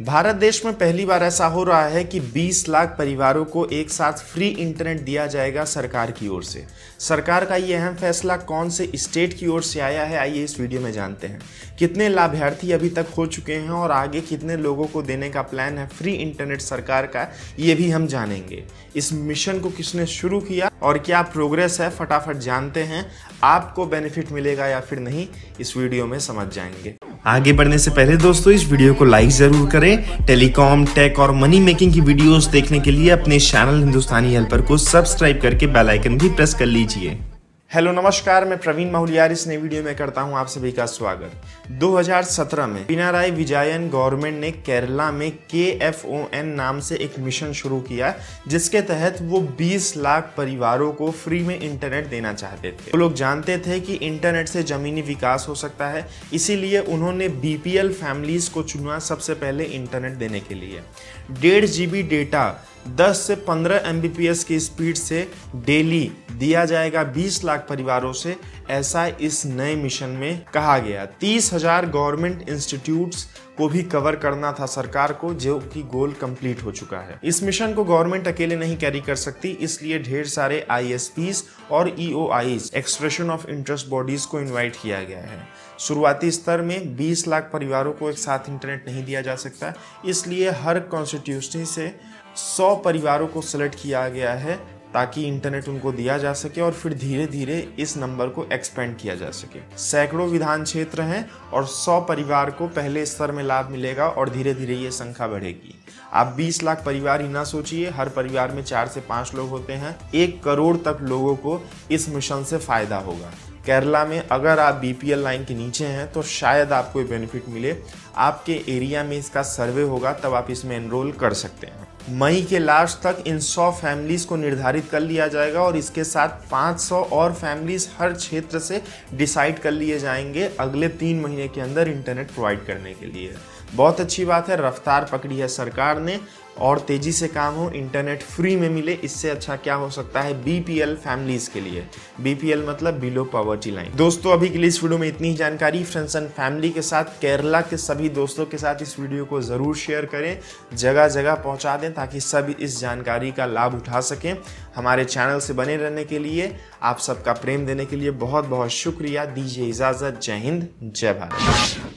भारत देश में पहली बार ऐसा हो रहा है कि 20 लाख परिवारों को एक साथ फ्री इंटरनेट दिया जाएगा सरकार की ओर से। सरकार का ये अहम फैसला कौन से स्टेट की ओर से आया है, आइए इस वीडियो में जानते हैं। कितने लाभार्थी अभी तक हो चुके हैं और आगे कितने लोगों को देने का प्लान है फ्री इंटरनेट सरकार का, ये भी हम जानेंगे। इस मिशन को किसने शुरू किया और क्या प्रोग्रेस है, फटाफट जानते हैं। आपको बेनिफिट मिलेगा या फिर नहीं, इस वीडियो में समझ जाएँगे। आगे बढ़ने से पहले दोस्तों, इस वीडियो को लाइक ज़रूर करें। टेलीकॉम टेक और मनी मेकिंग की वीडियोस देखने के लिए अपने चैनल हिंदुस्तानी हेल्पर को सब्सक्राइब करके बेल आइकन भी प्रेस कर लीजिए। हेलो, नमस्कार, मैं प्रवीण माहुलियार। इस नई वीडियो में करता हूँ आप सभी का स्वागत। 2017 में पिनाराई विजयन गवर्नमेंट ने केरला में के एफ़ ओ एन नाम से एक मिशन शुरू किया, जिसके तहत वो 20 लाख परिवारों को फ्री में इंटरनेट देना चाहते थे। वो लोग जानते थे कि इंटरनेट से जमीनी विकास हो सकता है, इसीलिए उन्होंने बीपीएल फैमिलीज़ को चुना सबसे पहले इंटरनेट देने के लिए। डेढ़ जीबी डेटा 10 से 15 एम की स्पीड से डेली दिया जाएगा 20 लाख परिवारों से, ऐसा इस नए मिशन में कहा गया। तीस हज़ार गवर्नमेंट इंस्टीट्यूट्स को भी कवर करना था सरकार को, जो कि गोल कंप्लीट हो चुका है। इस मिशन को गवर्नमेंट अकेले नहीं कैरी कर सकती, इसलिए ढेर सारे आई और E expression of interest bodies को इन्वाइट किया गया है। शुरुआती स्तर में 20 लाख परिवारों को एक साथ इंटरनेट नहीं दिया जा सकता, इसलिए हर कॉन्स्टिट्यूशनी से 100 परिवारों को सिलेक्ट किया गया है। ताकि इंटरनेट उनको दिया जा सके और फिर धीरे धीरे इस नंबर को एक्सपेंड किया जा सके। सैकड़ों विधान क्षेत्र हैं और 100 परिवार को पहले स्तर में लाभ मिलेगा और धीरे धीरे ये संख्या बढ़ेगी। आप 20 लाख परिवार ही ना सोचिए, हर परिवार में चार से पाँच लोग होते हैं। एक करोड़ तक लोगों को इस मिशन से फ़ायदा होगा। केरला में अगर आप बीपीएल लाइन के नीचे हैं तो शायद आपको ये बेनिफिट मिले। आपके एरिया में इसका सर्वे होगा, तब आप इसमें एनरोल कर सकते हैं। मई के लास्ट तक इन 100 फैमिलीज़ को निर्धारित कर लिया जाएगा और इसके साथ 500 और फैमिलीज़ हर क्षेत्र से डिसाइड कर लिए जाएँगे अगले तीन महीने के अंदर इंटरनेट प्रोवाइड करने के लिए। बहुत अच्छी बात है, रफ्तार पकड़ी है सरकार ने। और तेज़ी से काम हो इंटरनेट फ्री में मिले, इससे अच्छा क्या हो सकता है? बीपीएल फैमिलीज़ के लिए। बीपीएल मतलब बिलो पॉवर्टी लाइन दोस्तों, अभी के लिए इस वीडियो में इतनी ही जानकारी। फ्रेंड्स एंड फैमिली के साथ केरला के सभी दोस्तों के साथ इस वीडियो को ज़रूर शेयर करें। जगह जगह पहुँचा दें ताकि सब इस जानकारी का लाभ उठा सकें हमारे चैनल से बने रहने के लिए। आप सबका प्रेम देने के लिए बहुत बहुत शुक्रिया। दीजिए इजाज़त। जय हिंद। जय भारत।